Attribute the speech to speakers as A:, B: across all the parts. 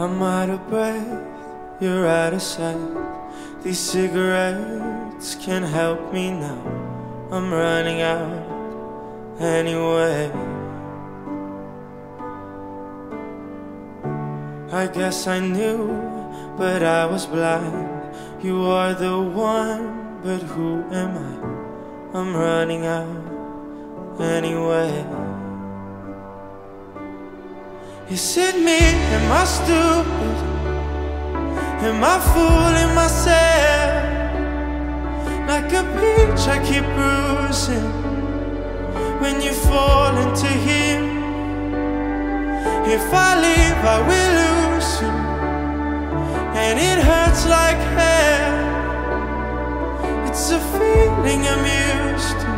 A: I'm out of breath, you're out of sight. These cigarettes can't help me now. I'm running out anyway. I guess I knew, but I was blind. You are the one, but who am I? I'm running out anyway. Is it me? Am I stupid? Am I fooling myself? Like a peach, I keep bruising when you fall into him. If I leave, I will lose you, and it hurts like hell. It's a feeling I'm used to,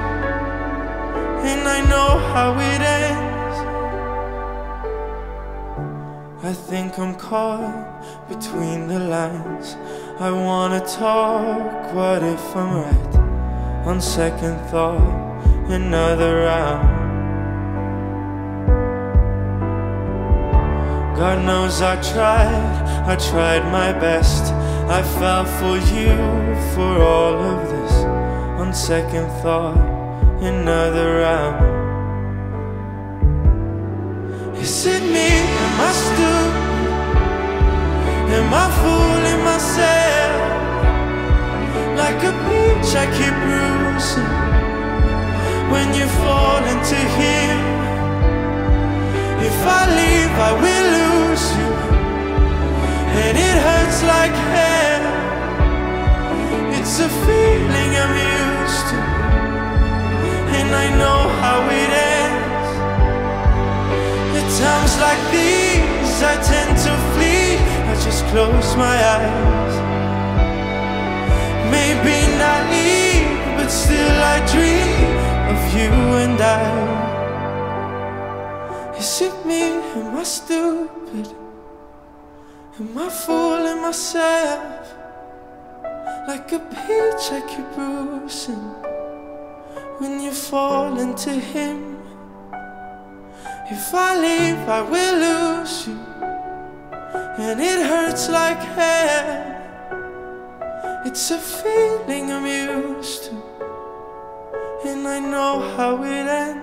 A: and I know how it ends. I think I'm caught between the lines. I wanna talk, what if I'm right? On second thought, another round. God knows I tried, I tried my best. I fell for you for all of this. On second thought, another round. Is it me? Am I stupid? Am I fooling myself? Like a peach, I keep bruising when you fall into him. If I leave, I will lose you, and it hurts like hell. It's a feeling I'm used to, and I know how it times like these, I tend to flee. I just close my eyes. Maybe naive, but still I dream of you and I. Is it me? Am I stupid? Am I fooling myself? Like a peach, I keep bruising when you fall into him. If I leave, I will lose you, and it hurts like hell. It's a feeling I'm used to, and I know how it ends.